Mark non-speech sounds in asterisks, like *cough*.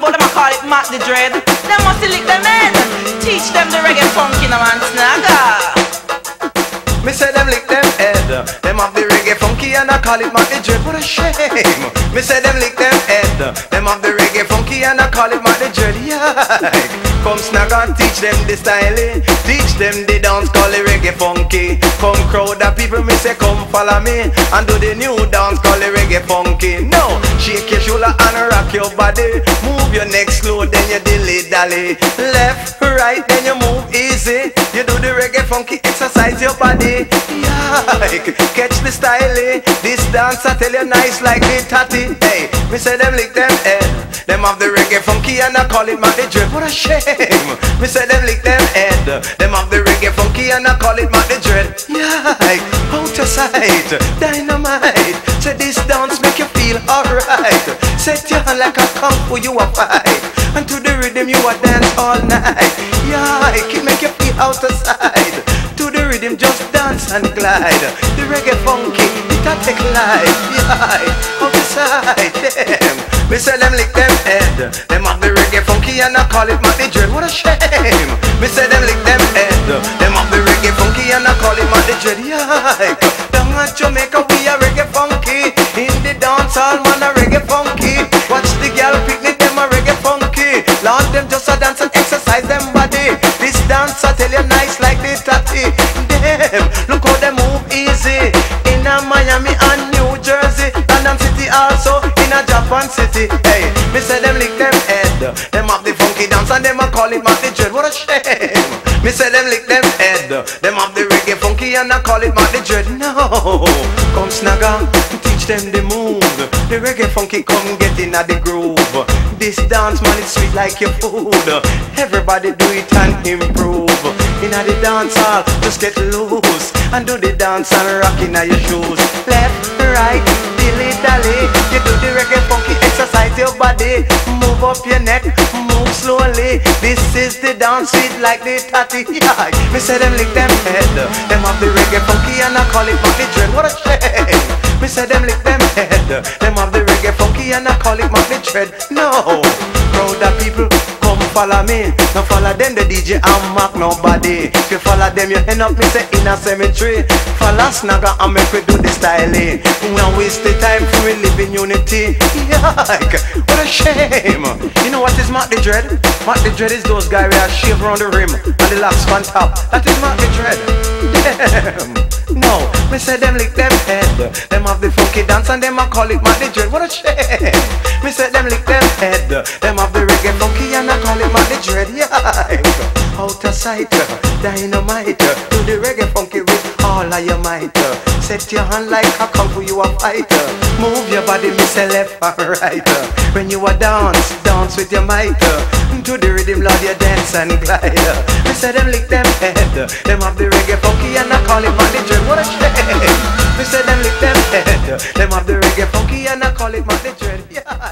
Mark the Dread. Them must lick them head. Teach them the reggae funky no man Snagga. Me say them lick them head Them have the reggae funky and I call it Marty Dread What a shame Me say them lick them head Them have the reggae funky and I call it Marty Dread Yeah Come snag and teach them the styling. Teach them the dance call it reggae funky. Come crowd of people me say come follow me And do the new dance call it reggae funky. No Shake your shoulder and rock your body. Move your neck slow then you dilly dally. Left, right then you move easy. You do the reggae funky exercise your body. Yike, catch the style eh? This dance I tell you nice like the tatty Hey, me say them lick them head. Them have the reggae funky and I call it Marty Dread What a shame Me say them lick them head. Them have the reggae funky and I call it Marty Dread. Yeah, out of sight. Dynamite. Say this dance make you feel alright. Set your hand like a kung fu you a fight. And to the rhythm you a dance all night. Yeah, it make you feel out of sight. To the rhythm, just dance and glide. The reggae funky, it a take life. Yeah, on the side, them. Me say them lick them head. Them have the reggae funky and I call it Marty Dread. What a shame. Me say them lick them head. Them have the reggae funky and I call it Marty Dread. Yeah, in a Japan City. Hey, me say them lick them head. Them have the funky dance and them a call it Marty Dread. What a shame. Me say them lick them head. Them have the reggae funky and I call it Marty Dread. No, come snag on, teach them the move. The reggae funky come get in the groove. This dance man it's sweet like your food. Everybody do it and improve. In the dance hall, just get loose and do the dance and rock in your shoes. Left, right, your body. Move up your neck, move slowly. This is the dance sweet like the tatty. *laughs* Yeah. Me say them lick them head. Them have the reggae funky and I call it funky Dread. What a shame. Me say them lick them head. Them have the and I call it Marty Dread. No, crowd of people come follow me. No follow them, the DJ and mark nobody. If you follow them, you end up me say in a cemetery. Follow Snagga and make we do the styling. We don't waste the time for we live in unity. Yike, what a shame. You know what is Mark the Dread? Mark the Dread is those guys who shave around the rim and the locks on top. That is Mark the Dread. *laughs* Damn. No, me say them lick them head. Them have the funky dance and them a call it Dread. What a shame. Me say them lick them head. Them have the reggae funky and I call it Dread. Yeah, out of sight, dynamite. Do the reggae funky with all of your might. Set your hand like a kung fu you a fighter. Move your body, me say left and right. When you a dance, dance with your might. To the rhythm, love you dance and glide. We say them lick them head. Them have the reggae funky and I call it money dream. What a shit. Me say them lick them head. Them have the reggae funky and I call it money dream. Yeah.